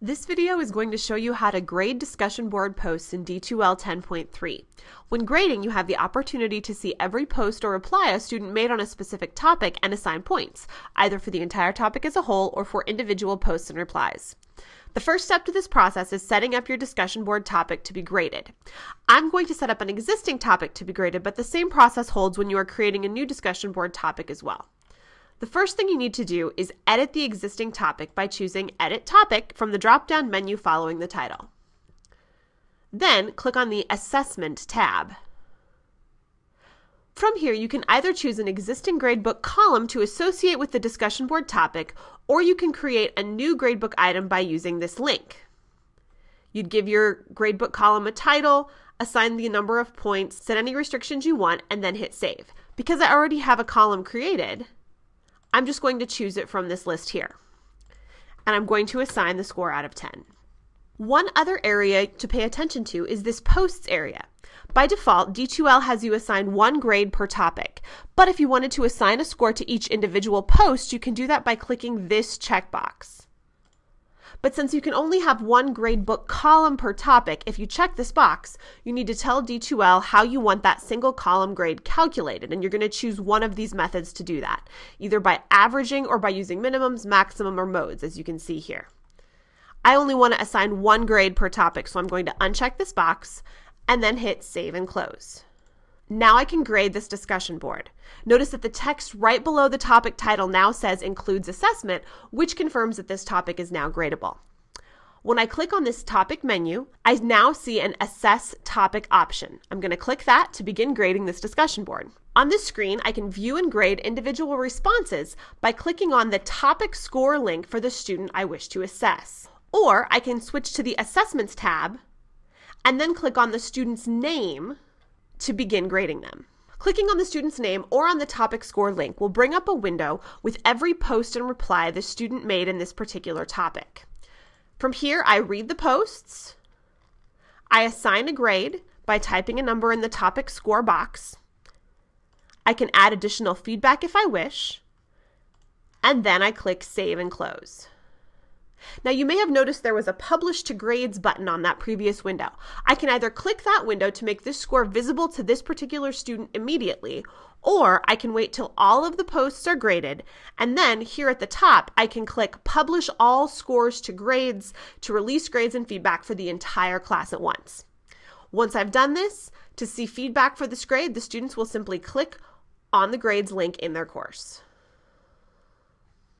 This video is going to show you how to grade discussion board posts in D2L 10.3. When grading, you have the opportunity to see every post or reply a student made on a specific topic and assign points, either for the entire topic as a whole or for individual posts and replies. The first step to this process is setting up your discussion board topic to be graded. I'm going to set up an existing topic to be graded, but the same process holds when you are creating a new discussion board topic as well. The first thing you need to do is edit the existing topic by choosing Edit Topic from the drop-down menu following the title. Then click on the Assessment tab. From here, you can either choose an existing gradebook column to associate with the discussion board topic, or you can create a new gradebook item by using this link. You'd give your gradebook column a title, assign the number of points, set any restrictions you want, and then hit save. Because I already have a column created, I'm just going to choose it from this list here. And I'm going to assign the score out of 10. One other area to pay attention to is this posts area. By default, D2L has you assign one grade per topic. But if you wanted to assign a score to each individual post, you can do that by clicking this checkbox. But since you can only have one gradebook column per topic, if you check this box, you need to tell D2L how you want that single column grade calculated, and you're going to choose one of these methods to do that, either by averaging or by using minimums, maximum, or modes, as you can see here. I only want to assign one grade per topic, so I'm going to uncheck this box and then hit Save and Close. Now I can grade this discussion board. Notice that the text right below the topic title now says includes assessment, which confirms that this topic is now gradable. When I click on this topic menu, I now see an assess topic option. I'm going to click that to begin grading this discussion board. On this screen, I can view and grade individual responses by clicking on the topic score link for the student I wish to assess. Or I can switch to the assessments tab and then click on the student's name to begin grading them. Clicking on the student's name or on the topic score link will bring up a window with every post and reply the student made in this particular topic. From here, I read the posts, I assign a grade by typing a number in the topic score box, I can add additional feedback if I wish, and then I click Save and Close. Now you may have noticed there was a publish to grades button on that previous window. I can either click that window to make this score visible to this particular student immediately, or I can wait till all of the posts are graded, and then here at the top, I can click publish all scores to grades to release grades and feedback for the entire class at once. Once I've done this, to see feedback for this grade, the students will simply click on the grades link in their course.